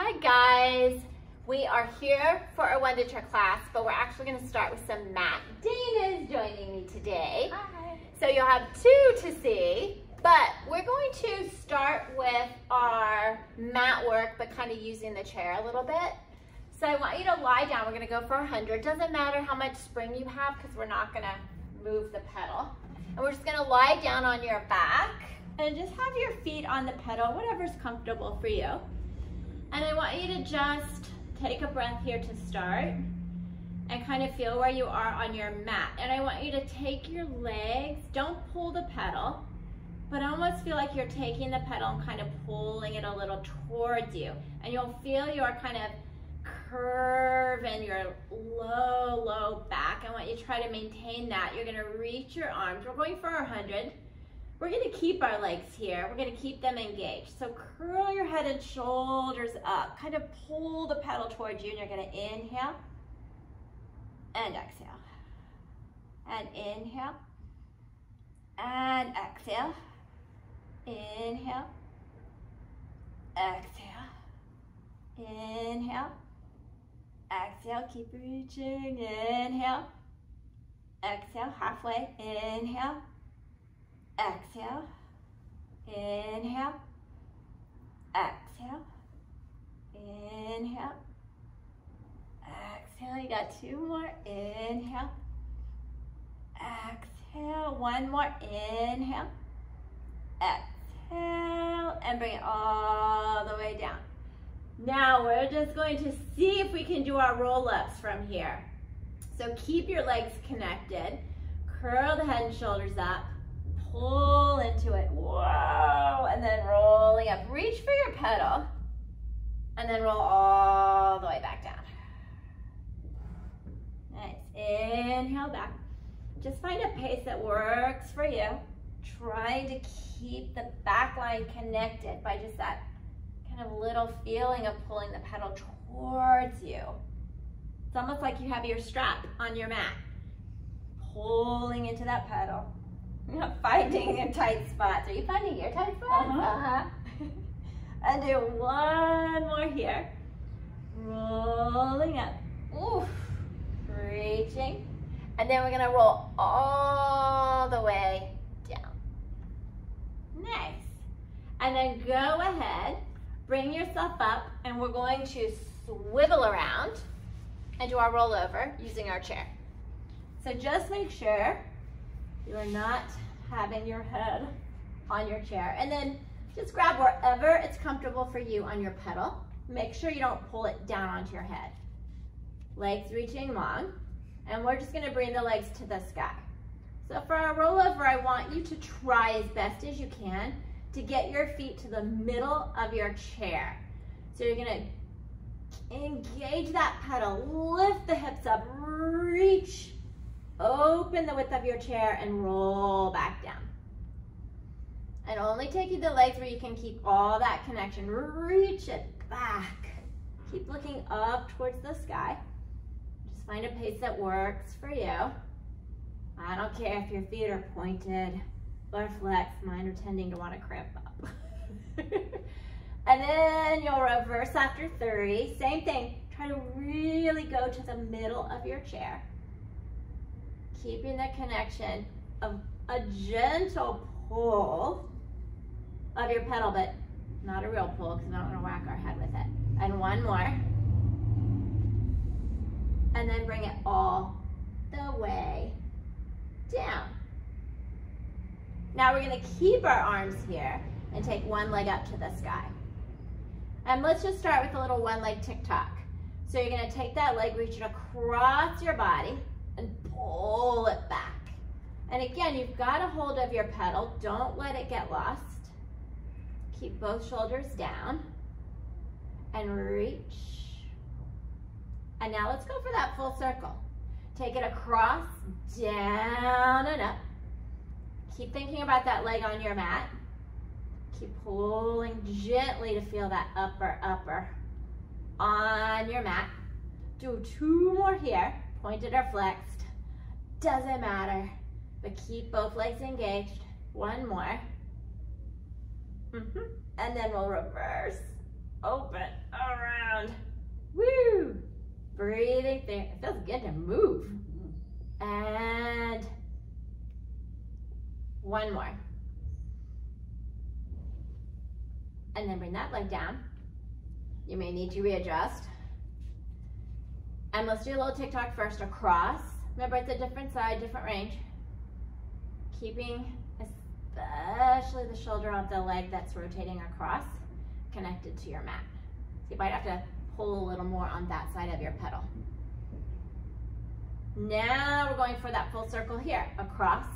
Hi guys. We are here for our one Wunda class, but we're actually going to start with some mat. Dana is joining me today. Hi. So you'll have two to see, but we're going to start with our mat work, but kind of using the chair a little bit. So I want you to lie down. We're going to go for 100. Doesn't matter how much spring you have because we're not going to move the pedal. And we're just going to lie down on your back and just have your feet on the pedal, whatever's comfortable for you. And I want you to just take a breath here to start and kind of feel where you are on your mat. And I want you to take your legs, don't pull the pedal, but almost feel like you're taking the pedal and kind of pulling it a little towards you. And you'll feel your kind of curve and your low, low back. I want you to try to maintain that. You're gonna reach your arms. We're going for our 100. We're gonna keep our legs here. We're gonna keep them engaged. So curl your head and shoulders up. Kind of pull the pedal towards you and you're gonna inhale and exhale. And inhale and exhale. Inhale, exhale, inhale, exhale. Keep reaching. Inhale, exhale. Halfway. Inhale exhale, inhale, exhale, inhale, exhale. You got two more, inhale, exhale. One more, inhale, exhale, and bring it all the way down. Now we're just going to see if we can do our roll-ups from here. So keep your legs connected, curl the head and shoulders up, pull into it. Whoa, and then rolling up. Reach for your pedal, and then roll all the way back down. Nice. Inhale back. Just find a pace that works for you. Trying to keep the back line connected by just that kind of little feeling of pulling the pedal towards you. It's almost like you have your strap on your mat, pulling into that pedal. Not finding a tight spot. Are you finding your tight spot? Uh-huh. uh-huh. and do one more here. Rolling up. Oof. Reaching. And then we're gonna roll all the way down. Nice. And then go ahead, bring yourself up, and we're going to swivel around and do our rollover using our chair. So just make sure you are not having your head on your chair. And then just grab wherever it's comfortable for you on your pedal. Make sure you don't pull it down onto your head. Legs reaching long. And we're just gonna bring the legs to the sky. So for our rollover, I want you to try as best as you can to get your feet to the middle of your chair. So you're gonna engage that pedal, lift the hips up, reach Open the width of your chair and roll back down. And only taking the legs where you can keep all that connection. Reach it back. Keep looking up towards the sky. Just find a pace that works for you. I don't care if your feet are pointed or flexed. Mine are tending to want to cramp up. and then you'll reverse after 30. Same thing. Try to really go to the middle of your chair keeping the connection of a gentle pull of your pedal, but not a real pull because I don't want to whack our head with it. And one more. And then bring it all the way down. Now we're going to keep our arms here and take one leg up to the sky. And let's just start with a little one leg tick-tock. So you're going to take that leg, reach it across your body, and pull it back. And again, you've got a hold of your pedal. Don't let it get lost. Keep both shoulders down and reach. And now let's go for that full circle. Take it across, down and up. Keep thinking about that leg on your mat. Keep pulling gently to feel that upper, upper on your mat. Do two more here pointed or flexed, doesn't matter. But keep both legs engaged. One more. Mm -hmm. And then we'll reverse, open, around. Woo! Breathing through. It feels good to move. And one more. And then bring that leg down. You may need to readjust. And let's do a little tick-tock first across. Remember, it's a different side, different range. Keeping especially the shoulder of the leg that's rotating across connected to your mat. So you might have to pull a little more on that side of your pedal. Now we're going for that full circle here. Across,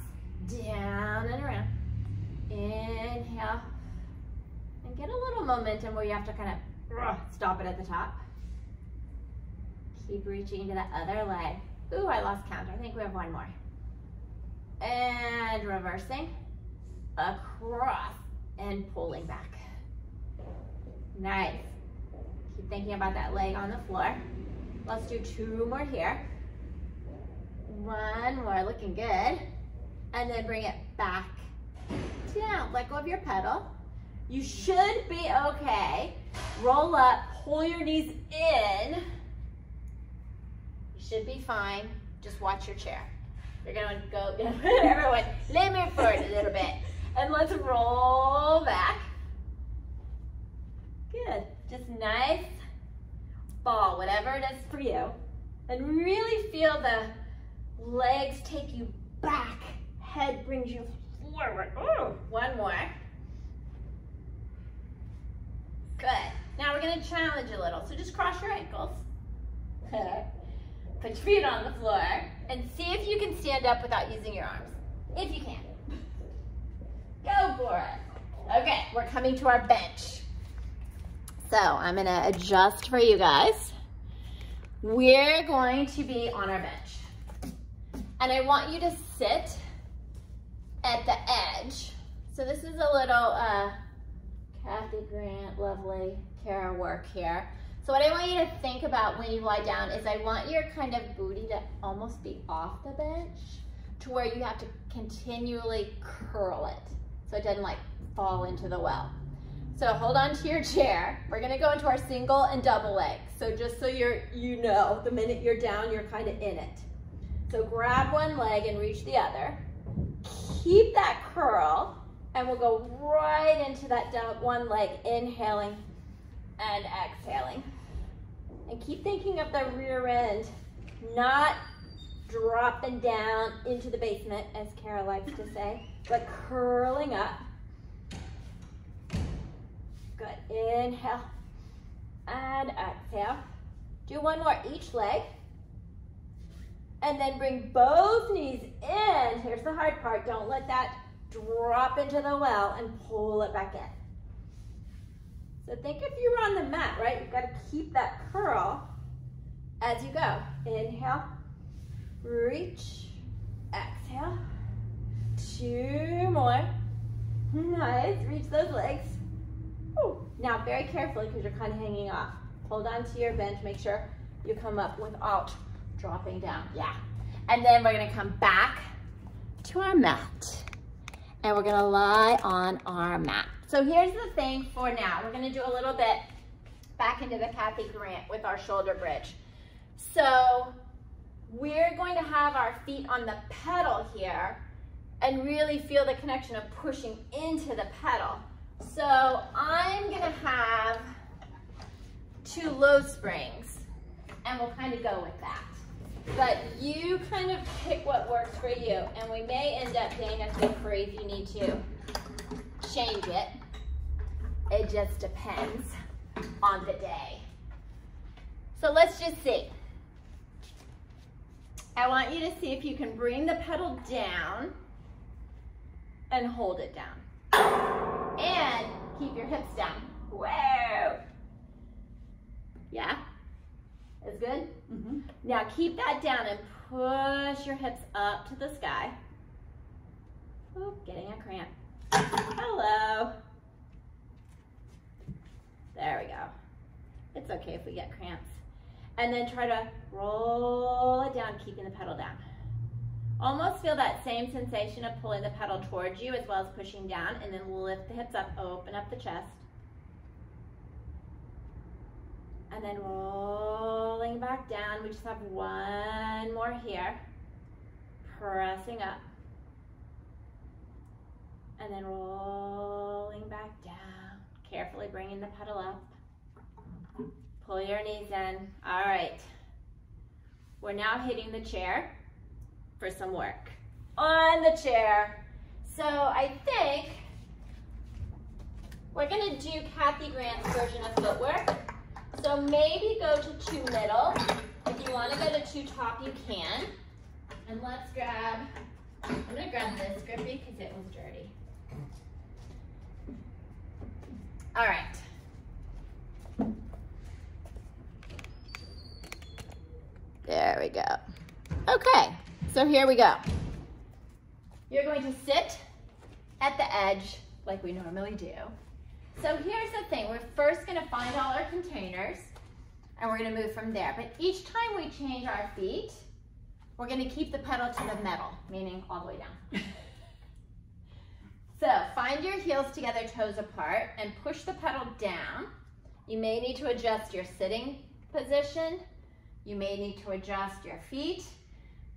down and around. Inhale. And get a little momentum where you have to kind of stop it at the top. Keep reaching to that other leg. Ooh, I lost count. I think we have one more. And reversing across and pulling back. Nice. Keep thinking about that leg on the floor. Let's do two more here. One more, looking good. And then bring it back down. Let go of your pedal. You should be okay. Roll up, pull your knees in. Should be fine. Just watch your chair. You're gonna go, everyone, lean me forward a little bit. And let's roll back. Good, just nice ball, whatever it is for you. And really feel the legs take you back. Head brings you forward. Ooh, one more. Good. Now we're gonna challenge a little. So just cross your ankles. Put your feet on the floor and see if you can stand up without using your arms. If you can. Go for it. Okay, we're coming to our bench. So I'm gonna adjust for you guys. We're going to be on our bench. And I want you to sit at the edge. So this is a little uh, Kathy Grant, lovely Kara work here. So what I want you to think about when you lie down is I want your kind of booty to almost be off the bench to where you have to continually curl it so it doesn't like fall into the well. So hold on to your chair. We're gonna go into our single and double leg. So just so you're, you know, the minute you're down, you're kind of in it. So grab one leg and reach the other. Keep that curl, and we'll go right into that one leg, inhaling and exhaling. And keep thinking of the rear end, not dropping down into the basement, as Kara likes to say, but curling up. Good, inhale and exhale. Do one more each leg. And then bring both knees in. Here's the hard part. Don't let that drop into the well and pull it back in. So think if you were on the mat, right? You've got to keep that curl as you go. Inhale, reach, exhale. Two more. Nice, reach those legs. Ooh. Now very carefully because you're kind of hanging off. Hold on to your bench, make sure you come up without dropping down. Yeah. And then we're gonna come back to our mat and we're gonna lie on our mat. So here's the thing for now. We're gonna do a little bit back into the Kathy Grant with our shoulder bridge. So we're going to have our feet on the pedal here and really feel the connection of pushing into the pedal. So I'm gonna have two low springs and we'll kind of go with that. But you kind of pick what works for you and we may end up, Dana, feel free if you need to change it. It just depends on the day. So let's just see. I want you to see if you can bring the pedal down and hold it down. And keep your hips down. Whoa. Yeah? Is good? Mm -hmm. Now keep that down and push your hips up to the sky. Oh, getting a cramp. Hello. There we go. It's okay if we get cramps. And then try to roll it down, keeping the pedal down. Almost feel that same sensation of pulling the pedal towards you as well as pushing down and then lift the hips up, open up the chest. And then rolling back down. We just have one more here. Pressing up. And then rolling back down. Carefully bringing the pedal up. Pull your knees in. All right. We're now hitting the chair for some work. On the chair. So I think we're gonna do Kathy Grant's version of footwork. So maybe go to two middle. If you wanna go to two top, you can. And let's grab, I'm gonna grab this grippy because it was dirty. All right. There we go. Okay, so here we go. You're going to sit at the edge like we normally do. So here's the thing, we're first gonna find all our containers and we're gonna move from there. But each time we change our feet, we're gonna keep the pedal to the metal, meaning all the way down. so find your heels together, toes apart, and push the pedal down. You may need to adjust your sitting position. You may need to adjust your feet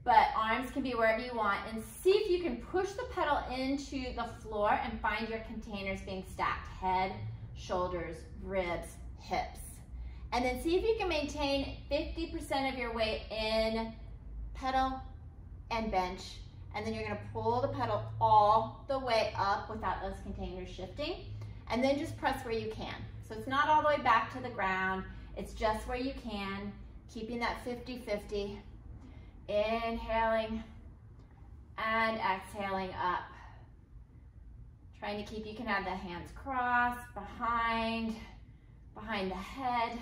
but arms can be wherever you want and see if you can push the pedal into the floor and find your containers being stacked, head, shoulders, ribs, hips. And then see if you can maintain 50% of your weight in pedal and bench. And then you're gonna pull the pedal all the way up without those containers shifting. And then just press where you can. So it's not all the way back to the ground, it's just where you can, keeping that 50-50. Inhaling and exhaling up. Trying to keep, you can have the hands crossed behind, behind the head,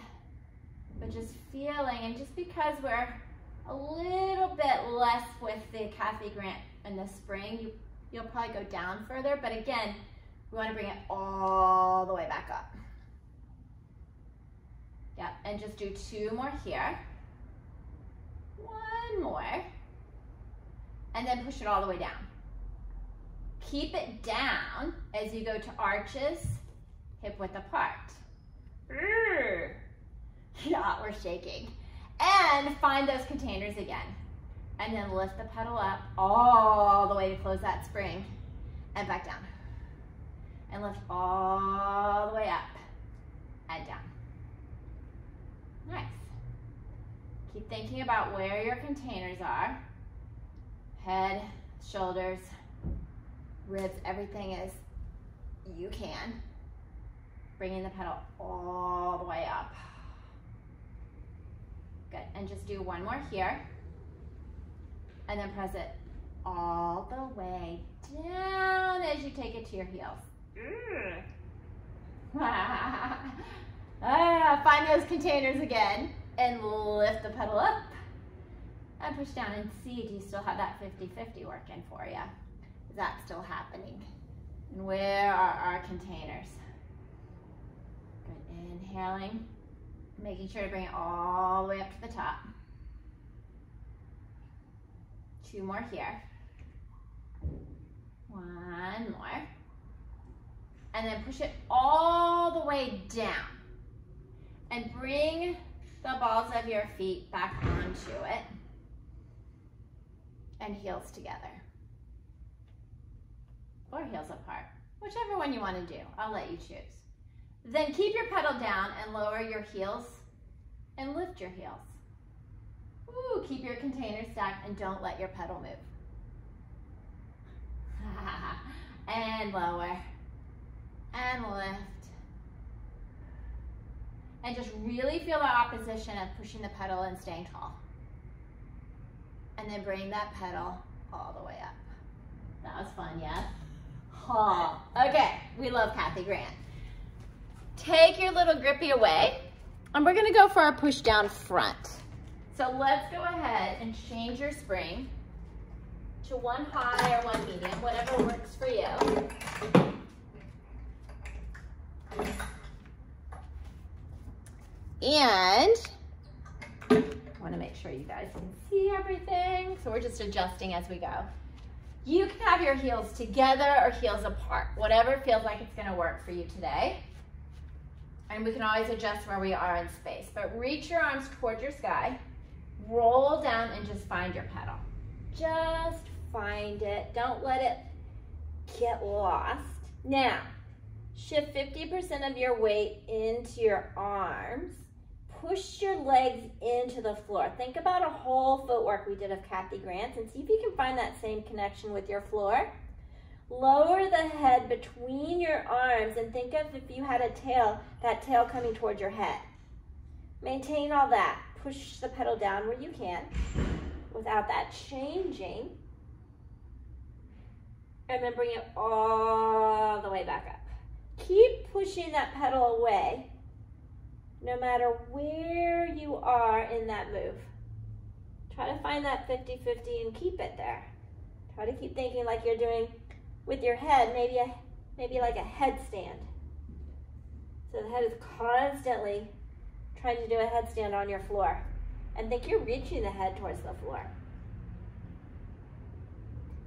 but just feeling, and just because we're a little bit less with the Kathy Grant in the spring, you, you'll probably go down further, but again, we wanna bring it all the way back up. Yep, and just do two more here one more, and then push it all the way down. Keep it down as you go to arches, hip width apart. Yeah, we're shaking. And find those containers again. And then lift the pedal up all the way to close that spring and back down. And lift all the way up and down. Nice. Keep thinking about where your containers are. Head, shoulders, ribs, everything is you can. Bringing the pedal all the way up. Good, and just do one more here. And then press it all the way down as you take it to your heels. ah, find those containers again and lift the pedal up and push down and see, do you still have that 50-50 working for you? Is that still happening? And where are our containers? Good, inhaling, making sure to bring it all the way up to the top. Two more here. One more. And then push it all the way down. And bring the balls of your feet back onto it and heels together or heels apart, whichever one you want to do. I'll let you choose. Then keep your pedal down and lower your heels and lift your heels. Ooh, keep your container stacked and don't let your pedal move. and lower and lift and just really feel the opposition of pushing the pedal and staying tall. And then bring that pedal all the way up. That was fun, yeah? Oh, okay, we love Kathy Grant. Take your little grippy away, and we're gonna go for our push down front. So let's go ahead and change your spring to one high or one medium, whatever works for you. And I wanna make sure you guys can see everything. So we're just adjusting as we go. You can have your heels together or heels apart, whatever feels like it's gonna work for you today. And we can always adjust where we are in space, but reach your arms towards your sky, roll down and just find your pedal. Just find it. Don't let it get lost. Now, shift 50% of your weight into your arms. Push your legs into the floor. Think about a whole footwork we did of Kathy Grant and see if you can find that same connection with your floor. Lower the head between your arms and think of if you had a tail, that tail coming towards your head. Maintain all that. Push the pedal down where you can without that changing. And then bring it all the way back up. Keep pushing that pedal away no matter where you are in that move. Try to find that 50-50 and keep it there. Try to keep thinking like you're doing with your head, maybe a maybe like a headstand. So the head is constantly trying to do a headstand on your floor. And think you're reaching the head towards the floor.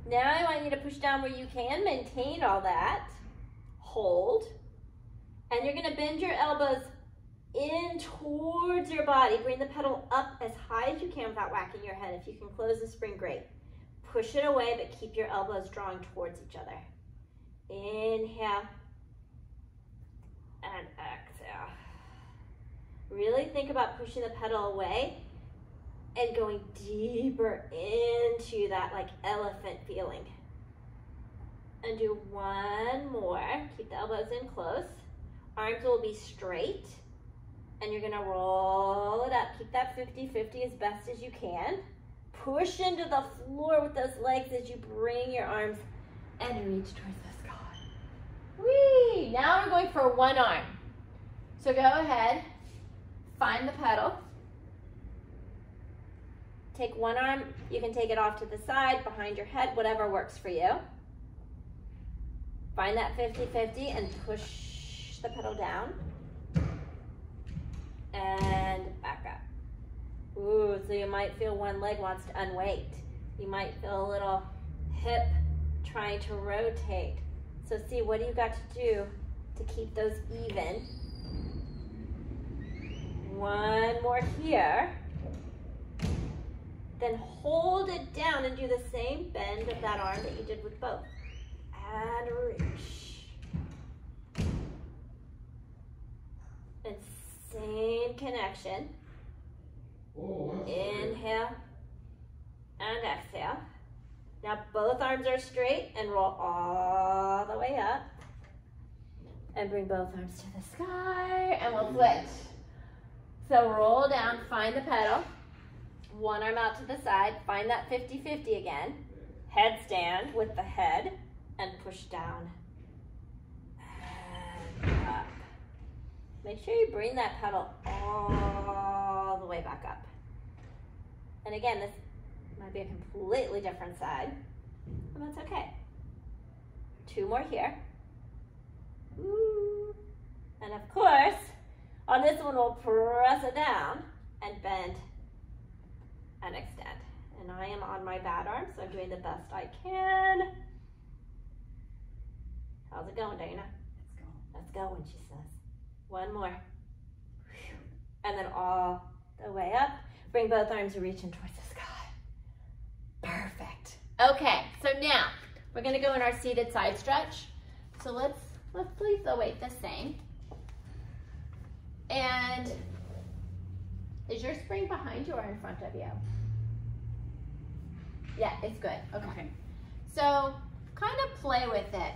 Now I want you to push down where you can, maintain all that. Hold. And you're gonna bend your elbows in towards your body. Bring the pedal up as high as you can without whacking your head. If you can close the spring, great. Push it away, but keep your elbows drawing towards each other. Inhale and exhale. Really think about pushing the pedal away and going deeper into that like elephant feeling. And do one more. Keep the elbows in close. Arms will be straight. And you're gonna roll it up. Keep that 50-50 as best as you can. Push into the floor with those legs as you bring your arms and reach towards the sky. Whee! Now we're going for one arm. So go ahead, find the pedal. Take one arm, you can take it off to the side, behind your head, whatever works for you. Find that 50-50 and push the pedal down. And back up. Ooh, so you might feel one leg wants to unweight. You might feel a little hip trying to rotate. So see, what do you got to do to keep those even? One more here. Then hold it down and do the same bend of that arm that you did with both. And reach. And same connection. Inhale and exhale. Now both arms are straight and roll all the way up. And bring both arms to the sky and we'll switch. So roll down, find the pedal. One arm out to the side, find that 50-50 again. Headstand with the head and push down. Up. Make sure you bring that pedal all the way back up. And again, this might be a completely different side, and that's okay. Two more here. Ooh. And of course, on this one, we'll press it down and bend and extend. And I am on my bad arm, so I'm doing the best I can. How's it going, Dana? It's going. Let's go when she says. One more. And then all the way up. Bring both arms reaching towards the sky. Perfect. Okay, so now we're gonna go in our seated side stretch. So let's let's leave the weight the same. And is your spring behind you or in front of you? Yeah, it's good. Okay. Okay. So kind of play with it.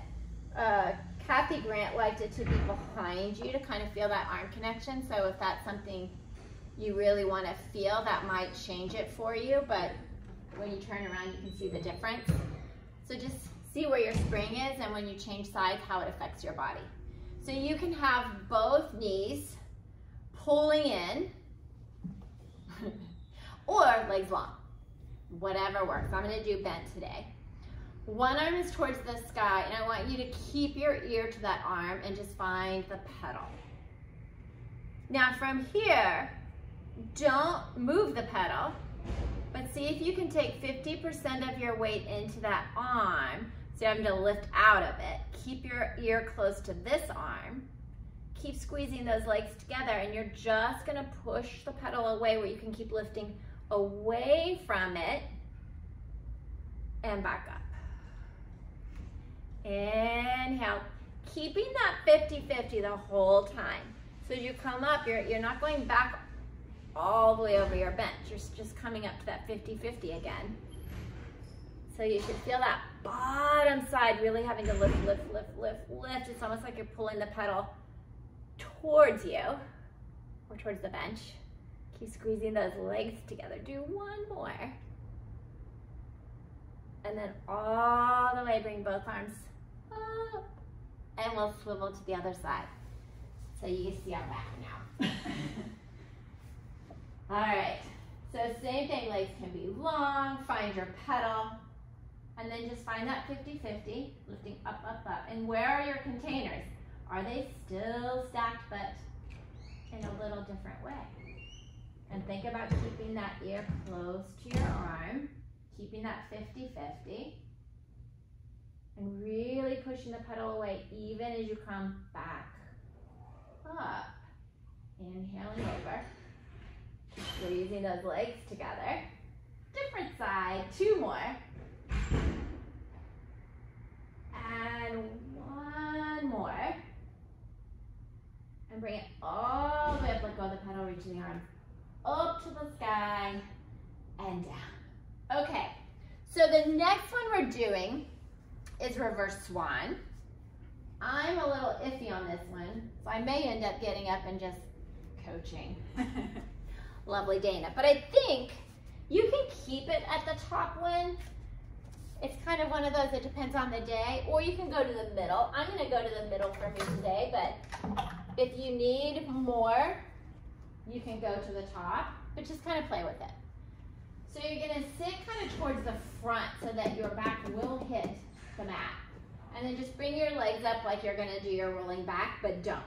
Uh, Kathy Grant liked it to be behind you to kind of feel that arm connection. So if that's something you really want to feel, that might change it for you. But when you turn around, you can see the difference. So just see where your spring is and when you change sides, how it affects your body. So you can have both knees pulling in or legs long, whatever works. I'm gonna do bent today. One arm is towards the sky and I want you to keep your ear to that arm and just find the pedal. Now from here, don't move the pedal, but see if you can take 50% of your weight into that arm, so you're having to lift out of it. Keep your ear close to this arm. keep squeezing those legs together and you're just gonna push the pedal away where you can keep lifting away from it and back up. Inhale, keeping that 50-50 the whole time. So as you come up, you're, you're not going back all the way over your bench. You're just coming up to that 50-50 again. So you should feel that bottom side really having to lift, lift, lift, lift, lift. It's almost like you're pulling the pedal towards you or towards the bench. Keep squeezing those legs together. Do one more. And then all the way, bring both arms up. And we'll swivel to the other side. So you can see our back now. all right, so same thing, legs can be long, find your pedal, and then just find that 50-50, lifting up, up, up. And where are your containers? Are they still stacked, but in a little different way? And think about keeping that ear close to your arm, keeping that 50-50, and really pushing the pedal away even as you come back up. Inhaling over, squeezing those legs together. Different side, two more. And one more. And bring it all the way up, let go of the pedal, reaching the arms up to the sky and down. Okay, so the next one we're doing is reverse swan. I'm a little iffy on this one, so I may end up getting up and just coaching. Lovely Dana. But I think you can keep it at the top one. It's kind of one of those that depends on the day, or you can go to the middle. I'm gonna go to the middle for me today, but if you need more, you can go to the top, but just kind of play with it. So you're gonna sit kind of towards the front so that your back will hit the mat. And then just bring your legs up like you're gonna do your rolling back, but don't.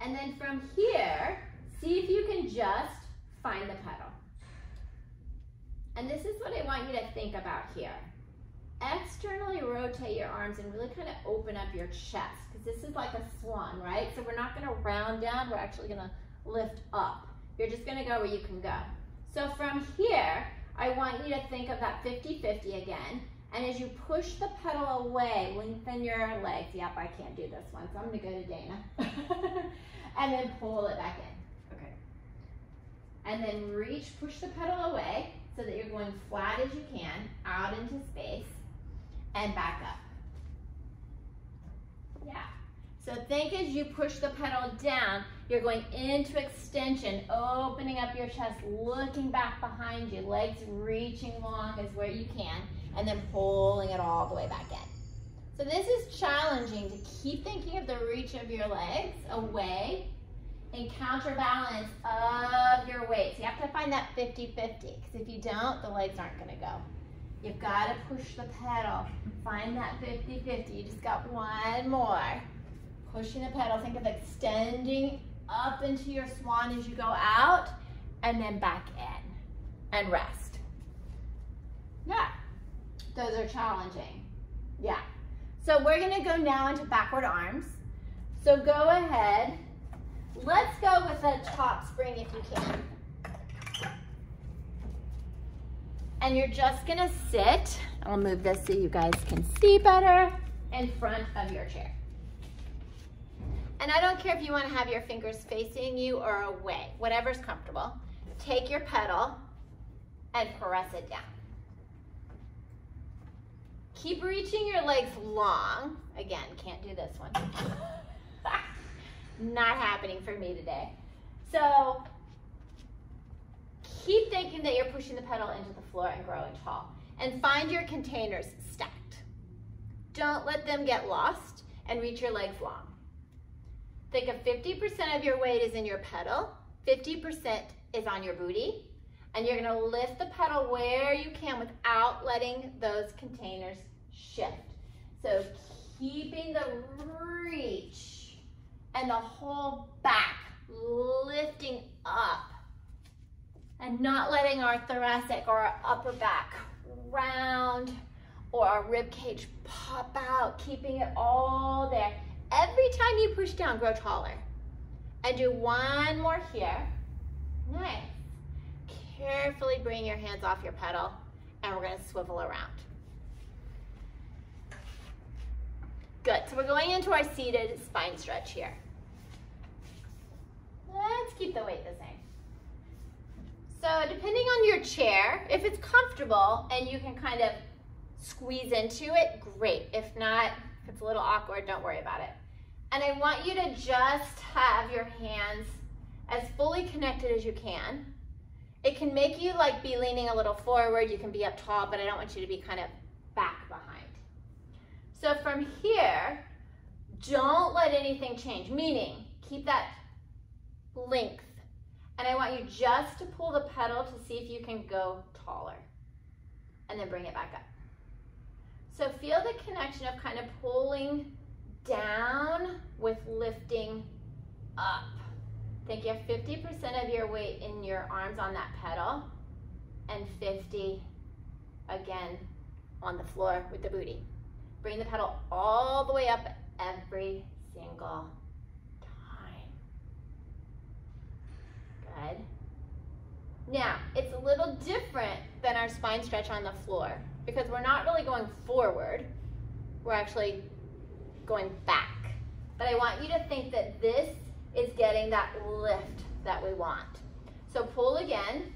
And then from here, see if you can just find the pedal. And this is what I want you to think about here. Externally rotate your arms and really kind of open up your chest because this is like a swan, right? So we're not gonna round down, we're actually gonna lift up. You're just gonna go where you can go. So from here, I want you to think of that 50-50 again. And as you push the pedal away, lengthen your legs. Yep, I can't do this one, so I'm gonna go to Dana. and then pull it back in. And then reach, push the pedal away so that you're going flat as you can, out into space, and back up. Yeah. So think as you push the pedal down, you're going into extension, opening up your chest, looking back behind you, legs reaching long as where you can, and then pulling it all the way back in. So this is challenging to keep thinking of the reach of your legs away and counterbalance of your weight. So you have to find that 50-50 because if you don't, the legs aren't gonna go. You've gotta push the pedal, find that 50-50. You just got one more. Pushing the pedal, think of extending up into your swan as you go out and then back in and rest. Yeah, those are challenging. Yeah. So we're gonna go now into backward arms. So go ahead. Let's go with a top spring if you can. And you're just gonna sit, I'll move this so you guys can see better, in front of your chair. And I don't care if you wanna have your fingers facing you or away, whatever's comfortable. Take your pedal and press it down. Keep reaching your legs long. Again, can't do this one. Not happening for me today. So keep thinking that you're pushing the pedal into the floor and growing tall. And find your containers stacked. Don't let them get lost and reach your legs long. Think of 50% of your weight is in your pedal, 50% is on your booty, and you're gonna lift the pedal where you can without letting those containers shift. So keeping the reach and the whole back lifting up and not letting our thoracic or our upper back round or our rib cage pop out, keeping it all there every time you push down, grow taller. And do one more here. Nice. Carefully bring your hands off your pedal and we're gonna swivel around. Good, so we're going into our seated spine stretch here. Let's keep the weight the same. So depending on your chair, if it's comfortable and you can kind of squeeze into it, great. If not, if it's a little awkward, don't worry about it. And I want you to just have your hands as fully connected as you can. It can make you like be leaning a little forward. You can be up tall, but I don't want you to be kind of back behind. So from here, don't let anything change, meaning keep that length. And I want you just to pull the pedal to see if you can go taller. And then bring it back up. So feel the connection of kind of pulling down with lifting up. Think you have 50% of your weight in your arms on that pedal and 50 again on the floor with the booty. Bring the pedal all the way up every single time. Good. Now, it's a little different than our spine stretch on the floor because we're not really going forward. We're actually going back. But I want you to think that this is getting that lift that we want. So pull again.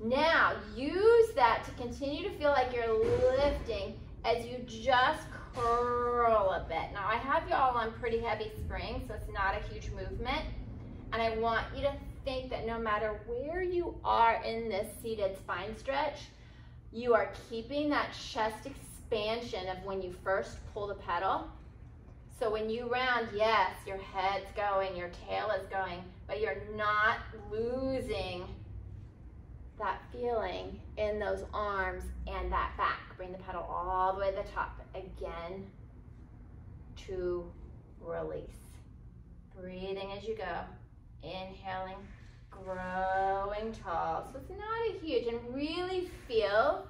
Now use that to continue to feel like you're lifting as you just curl a bit. Now I have y'all on pretty heavy springs, so it's not a huge movement. And I want you to think that no matter where you are in this seated spine stretch, you are keeping that chest expansion of when you first pull the pedal so when you round, yes, your head's going, your tail is going, but you're not losing that feeling in those arms and that back. Bring the pedal all the way to the top. Again, to release. Breathing as you go. Inhaling, growing tall. So it's not a huge, and really feel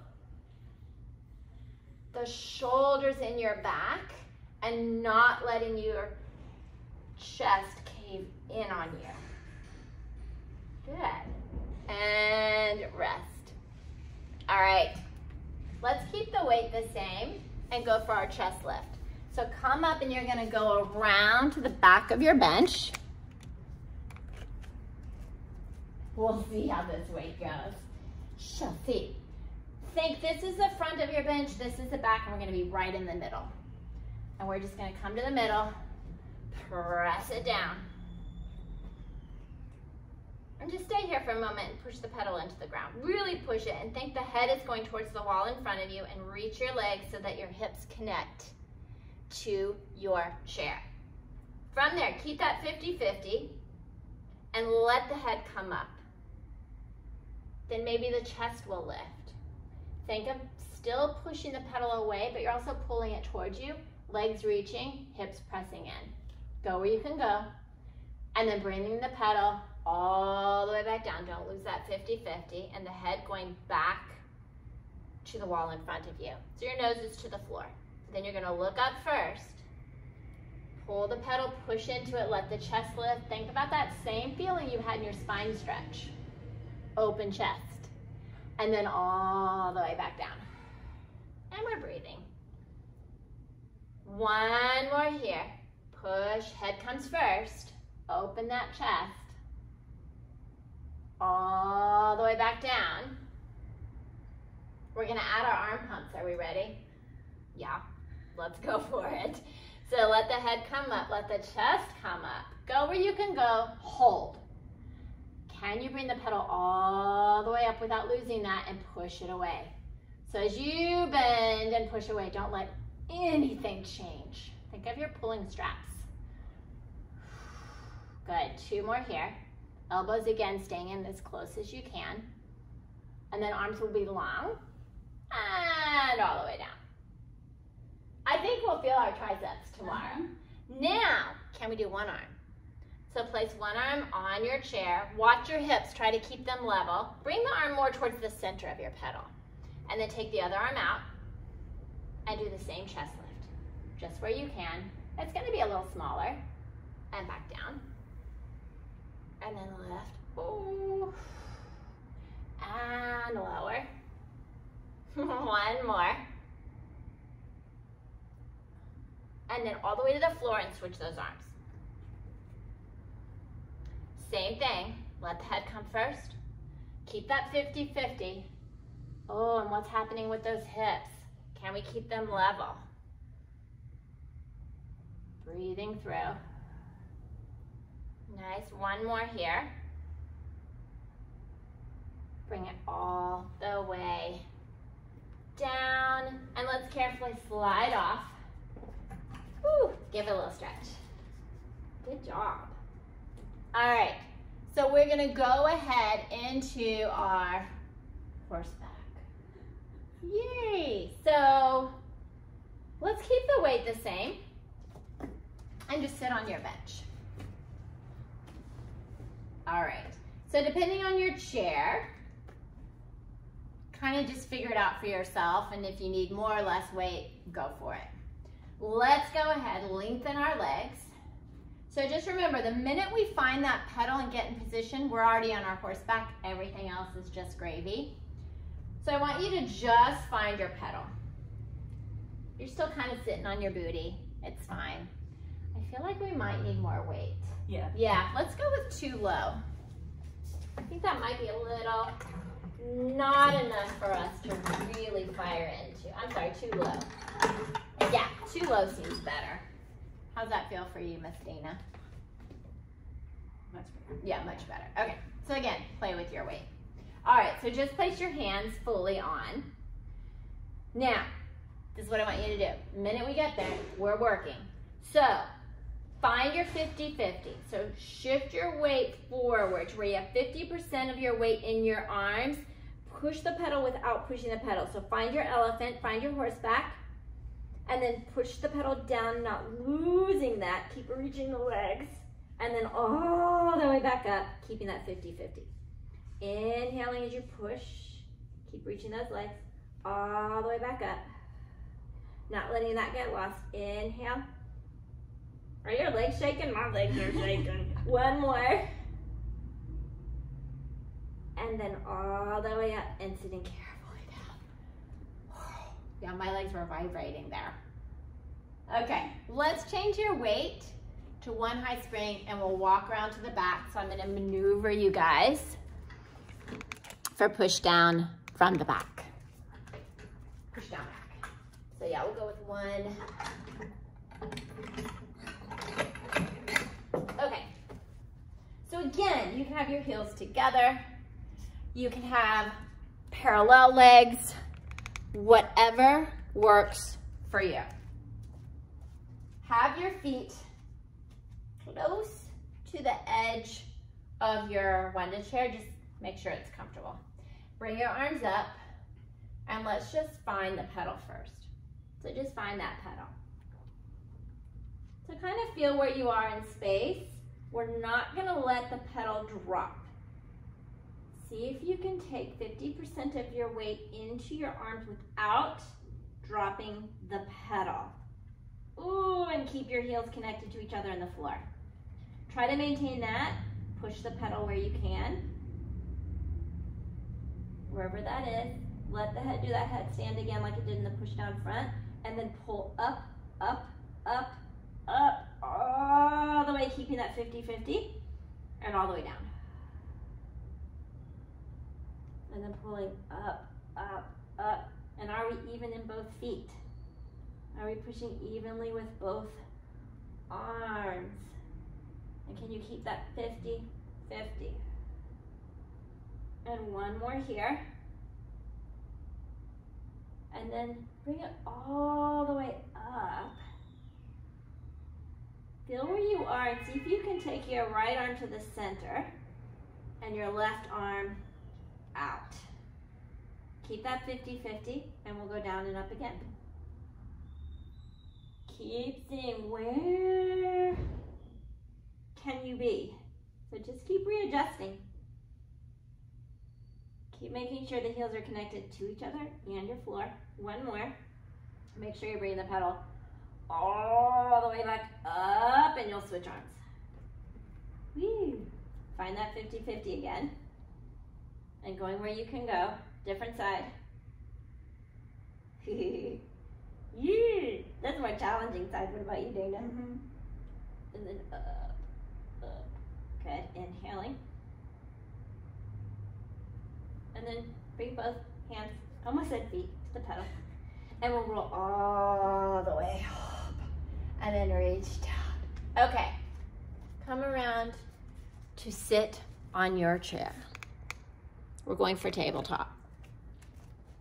the shoulders in your back and not letting your chest cave in on you. Good. And rest. All right. Let's keep the weight the same and go for our chest lift. So come up and you're gonna go around to the back of your bench. We'll see how this weight goes. Shall see. Think this is the front of your bench, this is the back, and we're gonna be right in the middle. And we're just gonna come to the middle, press it down. And just stay here for a moment and push the pedal into the ground. Really push it and think the head is going towards the wall in front of you and reach your legs so that your hips connect to your chair. From there, keep that 50-50 and let the head come up. Then maybe the chest will lift. Think of still pushing the pedal away, but you're also pulling it towards you legs reaching, hips pressing in. Go where you can go. And then bringing the pedal all the way back down. Don't lose that 50-50. And the head going back to the wall in front of you. So your nose is to the floor. Then you're gonna look up first. Pull the pedal, push into it, let the chest lift. Think about that same feeling you had in your spine stretch. Open chest. And then all the way back down. And we're breathing. One more here. Push, head comes first. Open that chest. All the way back down. We're gonna add our arm pumps. Are we ready? Yeah, let's go for it. So let the head come up, let the chest come up. Go where you can go, hold. Can you bring the pedal all the way up without losing that and push it away? So as you bend and push away, don't let anything change. Think of your pulling straps. Good, two more here. Elbows again, staying in as close as you can. And then arms will be long and all the way down. I think we'll feel our triceps tomorrow. Uh -huh. Now, can we do one arm? So place one arm on your chair. Watch your hips, try to keep them level. Bring the arm more towards the center of your pedal. And then take the other arm out and do the same chest lift, just where you can. It's gonna be a little smaller. And back down. And then lift. Ooh. And lower. One more. And then all the way to the floor and switch those arms. Same thing. Let the head come first. Keep that 50-50. Oh, and what's happening with those hips? Can we keep them level? Breathing through. Nice, one more here. Bring it all the way down. And let's carefully slide off. Give it a little stretch. Good job. All right, so we're gonna go ahead into our horseback. Yay! So let's keep the weight the same and just sit on your bench. All right, so depending on your chair, kind of just figure it out for yourself and if you need more or less weight, go for it. Let's go ahead, lengthen our legs. So just remember, the minute we find that pedal and get in position, we're already on our horseback. Everything else is just gravy. So I want you to just find your pedal. You're still kind of sitting on your booty. It's fine. I feel like we might need more weight. Yeah. Yeah, let's go with two low. I think that might be a little not enough for us to really fire into. I'm sorry, two low. Yeah, two low seems better. How's that feel for you, Miss Dana? Much better. Yeah, much better. Okay, so again, play with your weight. All right, so just place your hands fully on. Now, this is what I want you to do. The minute we get there, we're working. So, find your 50-50. So shift your weight forward to where you have 50% of your weight in your arms. Push the pedal without pushing the pedal. So find your elephant, find your horseback, and then push the pedal down, not losing that. Keep reaching the legs. And then all the way back up, keeping that 50-50. Inhaling as you push, keep reaching those legs, all the way back up. Not letting that get lost. Inhale. Are your legs shaking? My legs are shaking. One more. And then all the way up and sitting down. Yeah, my legs were vibrating there. Okay, let's change your weight to one high spring and we'll walk around to the back. So I'm gonna maneuver you guys for push down from the back. Push down back. So yeah, we'll go with one. Okay. So again, you can have your heels together. You can have parallel legs, whatever works for you. Have your feet close to the edge of your Wunda chair. Just make sure it's comfortable. Bring your arms up and let's just find the pedal first. So just find that pedal. So kind of feel where you are in space. We're not gonna let the pedal drop. See if you can take 50% of your weight into your arms without dropping the pedal. Ooh, and keep your heels connected to each other on the floor. Try to maintain that. Push the pedal where you can. Wherever that is. Let the head do that headstand again like it did in the push down front. And then pull up, up, up, up, all the way, keeping that 50-50. And all the way down. And then pulling up, up, up. And are we even in both feet? Are we pushing evenly with both arms? And can you keep that 50, 50? And one more here. And then bring it all the way up. Feel where you are and see if you can take your right arm to the center and your left arm out. Keep that 50-50 and we'll go down and up again. Keep seeing where can you be? So just keep readjusting. Keep making sure the heels are connected to each other and your floor. One more. Make sure you're bringing the pedal all the way back up and you'll switch arms. Find that 50-50 again. And going where you can go. Different side. yeah. That's more challenging side. What about you, Dana? Mm -hmm. And then up, up. Good. Inhaling. And then bring both hands, almost said feet, to the pedal. And we'll roll all the way up. And then reach down. Okay. Come around to sit on your chair. We're going for tabletop.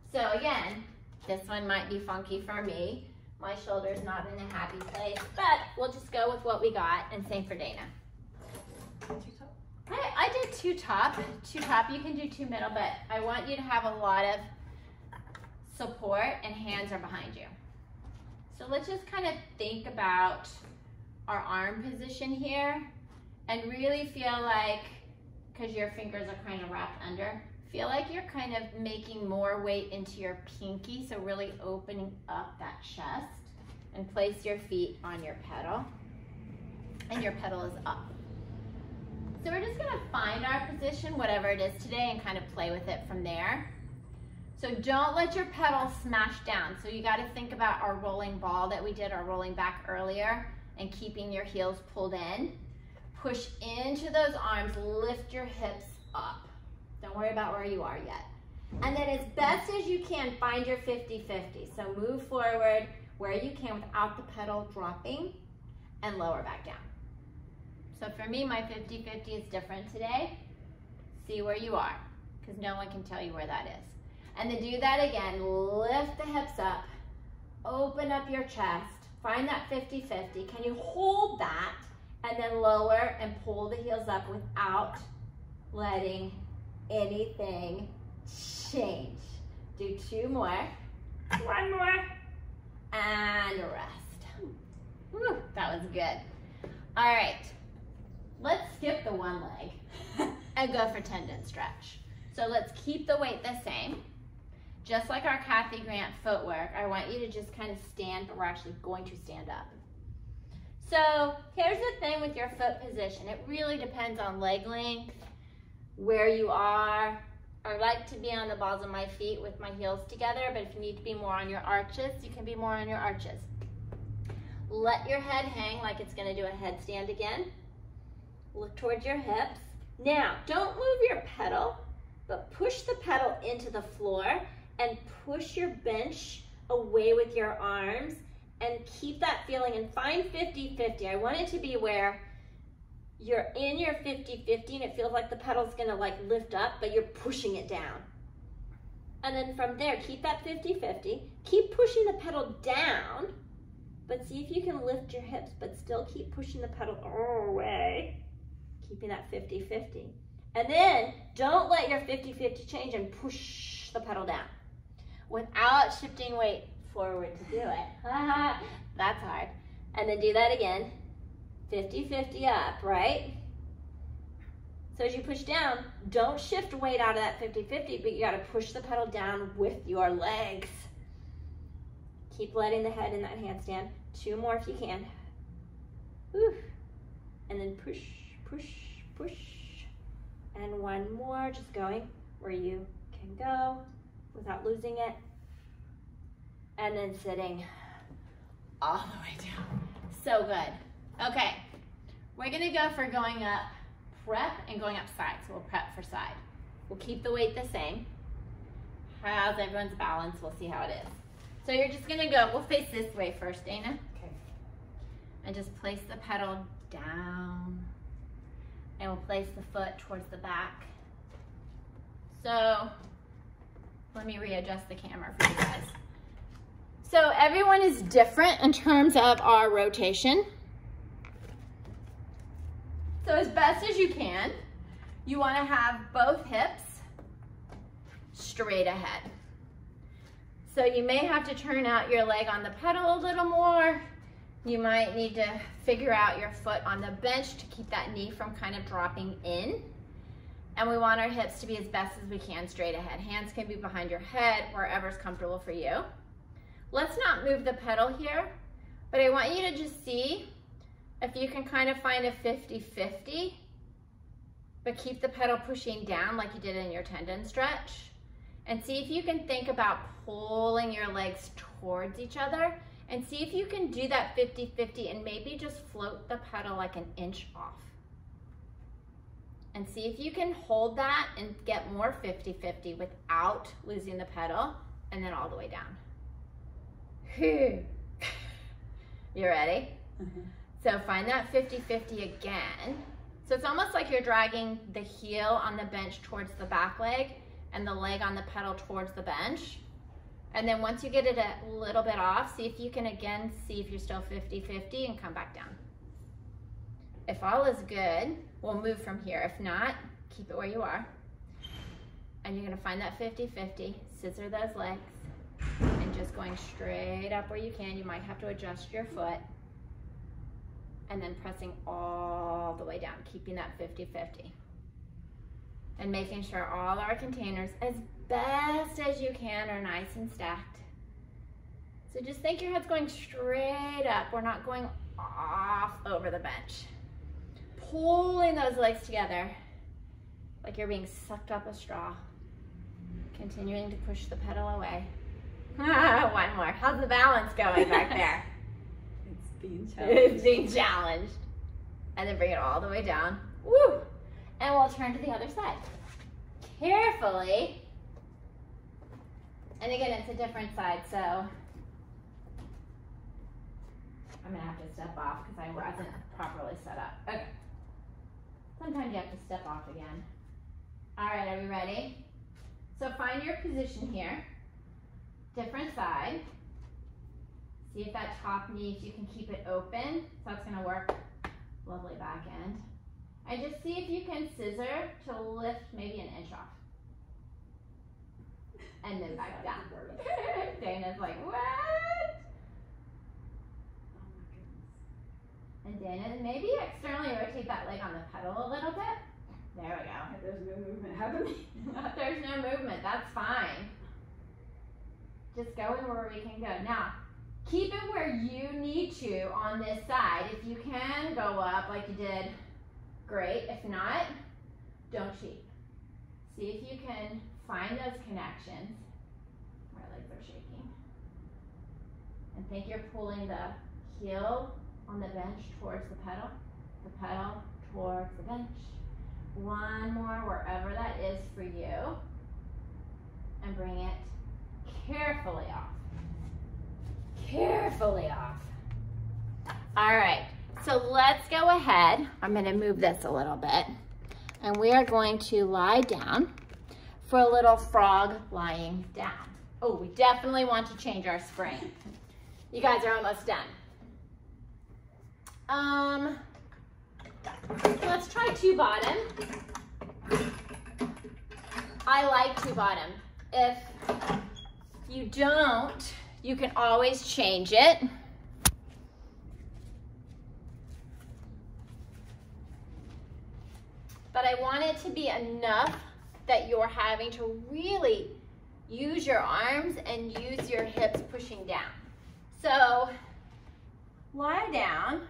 So again, this one might be funky for me. My shoulder's not in a happy place, but we'll just go with what we got and same for Dana. I, I did two top, two top. You can do two middle, but I want you to have a lot of support and hands are behind you. So let's just kind of think about our arm position here and really feel like, because your fingers are kind of wrapped under, feel like you're kind of making more weight into your pinky, so really opening up that chest and place your feet on your pedal. And your pedal is up. So we're just gonna find our position, whatever it is today, and kind of play with it from there. So don't let your pedal smash down. So you gotta think about our rolling ball that we did, our rolling back earlier, and keeping your heels pulled in. Push into those arms, lift your hips up. Don't worry about where you are yet. And then as best as you can, find your 50-50. So move forward where you can without the pedal dropping and lower back down. So for me, my 50-50 is different today. See where you are, because no one can tell you where that is. And then do that again. Lift the hips up, open up your chest, find that 50-50. Can you hold that and then lower and pull the heels up without letting anything change. Do two more. One more. And rest. Whew, that was good. All right, let's skip the one leg and go for tendon stretch. So let's keep the weight the same. Just like our Kathy Grant footwork, I want you to just kind of stand, but we're actually going to stand up. So here's the thing with your foot position. It really depends on leg length, where you are. I like to be on the balls of my feet with my heels together, but if you need to be more on your arches, you can be more on your arches. Let your head hang like it's gonna do a headstand again. Look towards your hips. Now, don't move your pedal, but push the pedal into the floor and push your bench away with your arms and keep that feeling and find 50-50. I want it to be where you're in your 50-50 and it feels like the pedal's gonna like lift up, but you're pushing it down. And then from there, keep that 50-50. Keep pushing the pedal down, but see if you can lift your hips, but still keep pushing the pedal all the way, keeping that 50-50. And then don't let your 50-50 change and push the pedal down without shifting weight forward to do it. That's hard. And then do that again. 50-50 up, right? So as you push down, don't shift weight out of that 50-50, but you gotta push the pedal down with your legs. Keep letting the head in that handstand. Two more if you can. Whew. And then push, push, push. And one more, just going where you can go without losing it. And then sitting all the way down. So good. Okay, we're gonna go for going up prep and going up side. So we'll prep for side. We'll keep the weight the same. How's everyone's balance? We'll see how it is. So you're just gonna go, we'll face this way first, Dana. Okay. And just place the pedal down. And we'll place the foot towards the back. So let me readjust the camera for you guys. So everyone is different in terms of our rotation. So as best as you can, you wanna have both hips straight ahead. So you may have to turn out your leg on the pedal a little more. You might need to figure out your foot on the bench to keep that knee from kind of dropping in. And we want our hips to be as best as we can straight ahead. Hands can be behind your head, wherever's comfortable for you. Let's not move the pedal here. But I want you to just see if you can kind of find a 50-50, but keep the pedal pushing down like you did in your tendon stretch. And see if you can think about pulling your legs towards each other and see if you can do that 50-50 and maybe just float the pedal like an inch off. And see if you can hold that and get more 50-50 without losing the pedal and then all the way down. you ready? Mm -hmm. So find that 50-50 again. So it's almost like you're dragging the heel on the bench towards the back leg and the leg on the pedal towards the bench. And then once you get it a little bit off, see if you can again see if you're still 50-50 and come back down. If all is good, we'll move from here. If not, keep it where you are. And you're gonna find that 50-50, scissor those legs, and just going straight up where you can. You might have to adjust your foot. And then pressing all the way down, keeping that 50-50 and making sure all our containers, as best as you can, are nice and stacked. So just think your head's going straight up. We're not going off over the bench. Pulling those legs together like you're being sucked up a straw. Continuing to push the pedal away. One more. How's the balance going back there? Being challenged. Being challenged. And then bring it all the way down. Woo! and we'll turn to the other side. Carefully. And again, it's a different side, so I'm gonna have to step off because I wasn't properly set up. Okay. Sometimes you have to step off again. All right, are we ready? So find your position here. Different side. See if that top knee, if you can keep it open. So that's gonna work. Lovely back end. And just see if you can scissor to lift maybe an inch off. And then back down. Dana's like, what? Oh and Dana, maybe externally rotate that leg on the pedal a little bit. There we go. There's no movement happening. There's no movement. That's fine. Just going where we can go. Now, keep it where you need to on this side. If you can go up like you did great. If not, don't cheat. See if you can find those connections. My legs are shaking. And think you're pulling the heel on the bench towards the pedal, the pedal towards the bench. One more wherever that is for you. And bring it carefully off. Carefully off. All right. So let's go ahead. I'm gonna move this a little bit. And we are going to lie down for a little frog lying down. Oh, we definitely want to change our spring. You guys are almost done. Um, let's try two bottom. I like two bottom. If you don't, you can always change it. but I want it to be enough that you're having to really use your arms and use your hips pushing down. So lie down,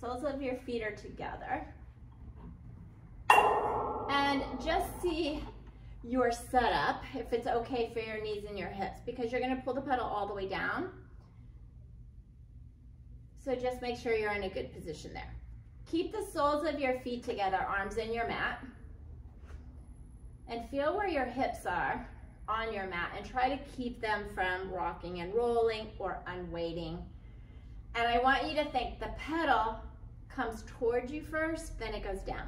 soles of your feet are together. And just see your setup, if it's okay for your knees and your hips, because you're gonna pull the pedal all the way down. So just make sure you're in a good position there. Keep the soles of your feet together, arms in your mat. And feel where your hips are on your mat and try to keep them from rocking and rolling or unweighting. And I want you to think the pedal comes towards you first, then it goes down.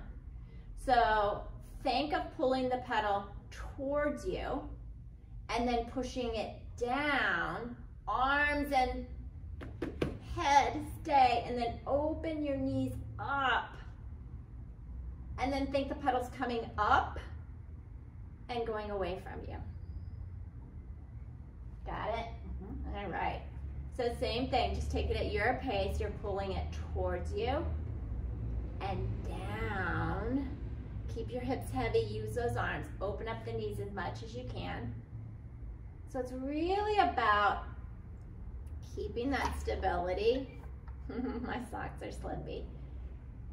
So think of pulling the pedal towards you and then pushing it down, arms and head stay, and then open your knees up. And then think the pedal's coming up and going away from you. Got it? Mm -hmm. All right. So same thing, just take it at your pace. You're pulling it towards you and down. Keep your hips heavy, use those arms. Open up the knees as much as you can. So it's really about keeping that stability My socks are slippy.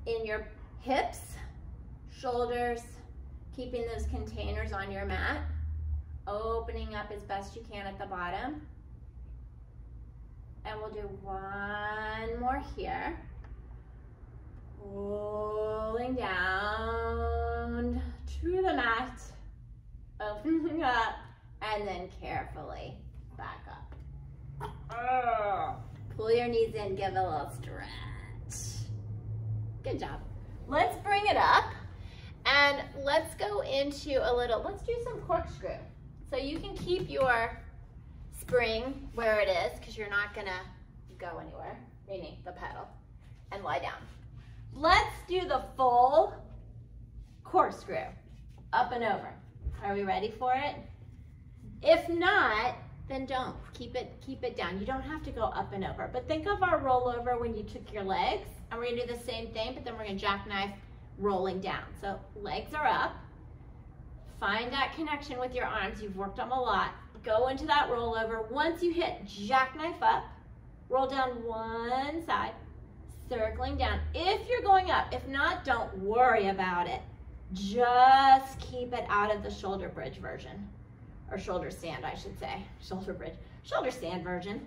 In your hips, shoulders, keeping those containers on your mat, opening up as best you can at the bottom. And we'll do one more here. Rolling down to the mat, opening up, and then carefully back up. Oh. Pull your knees in, give a little stretch. Good job. Let's bring it up and let's go into a little, let's do some corkscrew. So you can keep your spring where it is because you're not gonna go anywhere, meaning the pedal, and lie down. Let's do the full corkscrew, up and over. Are we ready for it? If not, then don't. Keep it, keep it down. You don't have to go up and over. But think of our rollover when you took your legs. And we're gonna do the same thing, but then we're gonna jackknife rolling down. So legs are up. Find that connection with your arms. You've worked them a lot. Go into that rollover. Once you hit jackknife up, roll down one side, circling down. If you're going up, if not, don't worry about it. Just keep it out of the shoulder bridge version or shoulder stand, I should say, shoulder bridge, shoulder stand version.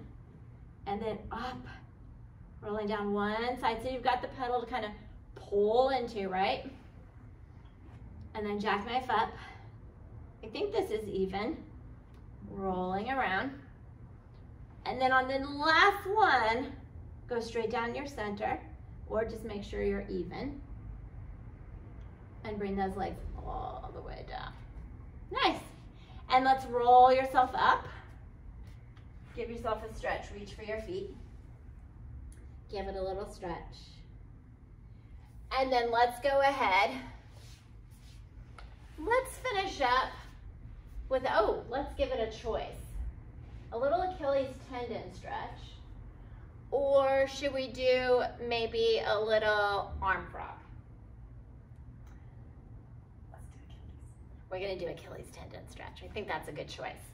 And then up, rolling down one side. So you've got the pedal to kind of pull into, right? And then jackknife up. I think this is even. Rolling around. And then on the last one, go straight down your center or just make sure you're even. And bring those legs all the way down. Nice. And let's roll yourself up. Give yourself a stretch. Reach for your feet. Give it a little stretch. And then let's go ahead. Let's finish up with, oh, let's give it a choice. A little Achilles tendon stretch. Or should we do maybe a little arm frog? we're gonna do Achilles tendon stretch. I think that's a good choice.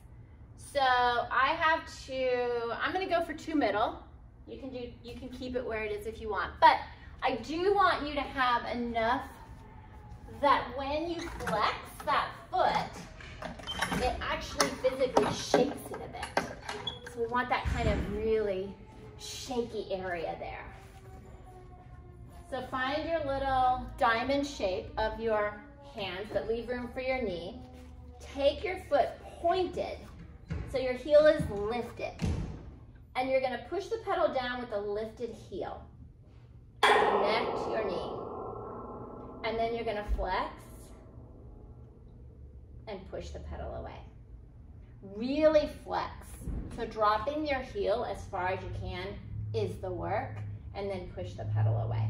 So I have to, I'm gonna go for two middle. You can do, you can keep it where it is if you want, but I do want you to have enough that when you flex that foot, it actually physically shakes it a bit. So we want that kind of really shaky area there. So find your little diamond shape of your hands, but leave room for your knee. Take your foot pointed so your heel is lifted. And you're gonna push the pedal down with a lifted heel. Connect your knee. And then you're gonna flex and push the pedal away. Really flex. So dropping your heel as far as you can is the work, and then push the pedal away.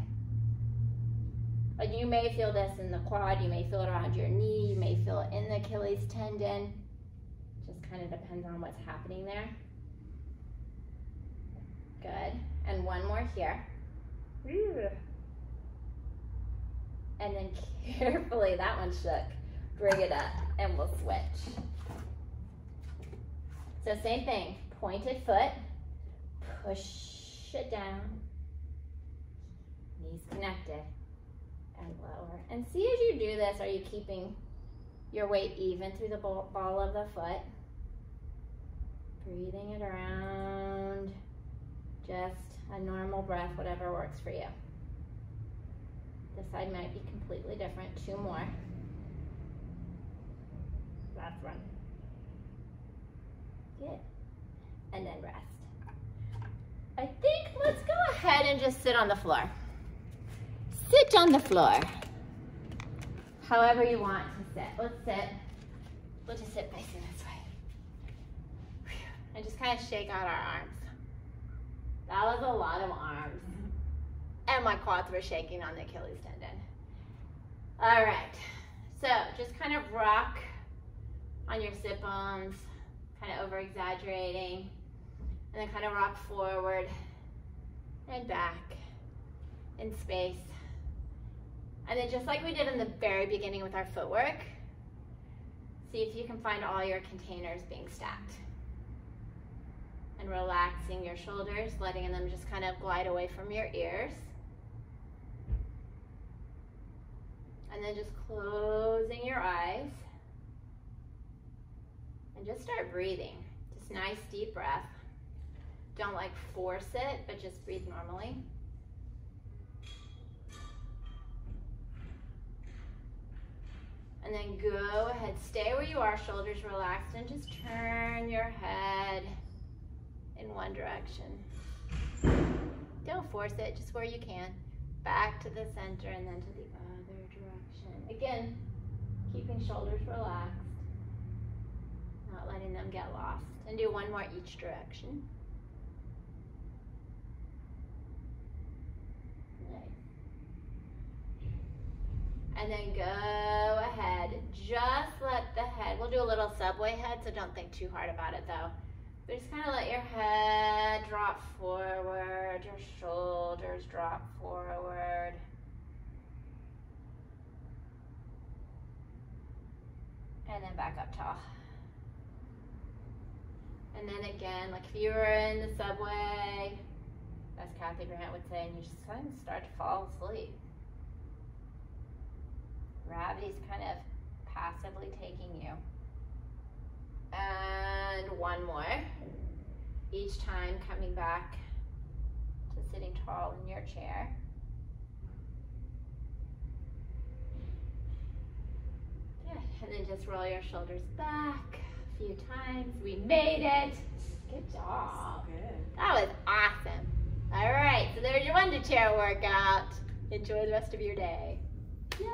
But you may feel this in the quad, you may feel it around your knee, you may feel it in the Achilles tendon. Just kind of depends on what's happening there. Good. And one more here. And then carefully, that one shook. Bring it up and we'll switch. So same thing, pointed foot, push it down, knees connected and lower. And see as you do this, are you keeping your weight even through the ball of the foot? Breathing it around. Just a normal breath, whatever works for you. This side might be completely different. Two more. Last one. Good. And then rest. I think let's go ahead and just sit on the floor. Sit on the floor. However you want to sit. Let's sit. We'll just sit facing this way. And just kind of shake out our arms. That was a lot of arms. And my quads were shaking on the Achilles tendon. All right. So just kind of rock on your sit bones, kind of over exaggerating. And then kind of rock forward and back in space. And then just like we did in the very beginning with our footwork, see if you can find all your containers being stacked. And relaxing your shoulders, letting them just kind of glide away from your ears. And then just closing your eyes. And just start breathing. Just nice deep breath. Don't like force it, but just breathe normally. And then go ahead, stay where you are, shoulders relaxed, and just turn your head in one direction. Don't force it, just where you can. Back to the center and then to the other direction. Again, keeping shoulders relaxed, not letting them get lost. And do one more each direction. And then go ahead, just let the head, we'll do a little subway head, so don't think too hard about it though. But just kind of let your head drop forward, your shoulders drop forward. And then back up tall. And then again, like if you were in the subway, as Kathy Grant would say, and you just kind of start to fall asleep. Gravity's kind of passively taking you. And one more. Each time coming back to sitting tall in your chair. Good. And then just roll your shoulders back a few times. We made it. Good job. Good. That was awesome. All right, so there's your Wunda chair workout. Enjoy the rest of your day. Yay.